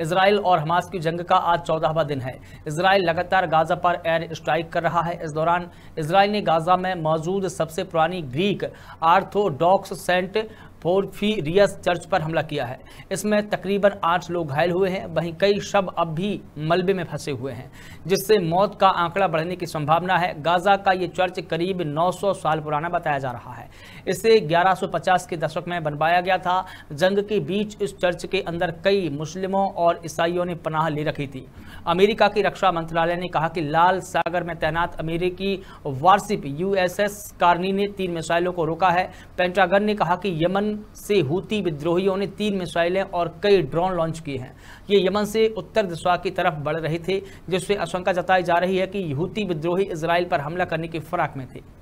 Israel और Hamas की जंग का आज चौदहवा दिन है। इसराइल लगातार गाजा पर एयर स्ट्राइक कर रहा है। इस दौरान इसराइल ने गाजा में मौजूद सबसे पुरानी Greek Orthodox Saint Porphyrius church पर हमला किया है। इसमें तकरीबन आठ लोग घायल हुए हैं, वहीं कई शव अब भी मलबे में फंसे हुए हैं, जिससे मौत का आंकड़ा बढ़ने की संभावना है। गाजा का ये चर्च करीब 900 साल पुराना बताया जा रहा है। इसे 1150 के दशक में बनवाया गया था। जंग के बीच इस चर्च के अंदर कई मुस्लिमों और ईसाइयों ने पनाह ले रखी थी। अमेरिका की रक्षा मंत्रालय ने कहा कि लाल सागर में तैनात अमेरिकी वारसिप यूएसएस कार्नी ने तीन मिसाइलों को रोका है। पेंटागन ने कहा कि यमन से हूती विद्रोहियों ने तीन मिसाइलें और कई ड्रोन लॉन्च किए हैं। ये यमन से उत्तर दिशा की तरफ़ बढ़ रहे थे, जिससे आशंका जताई जा रही है कि हूती विद्रोही इसराइल पर हमला करने की फराक में थे।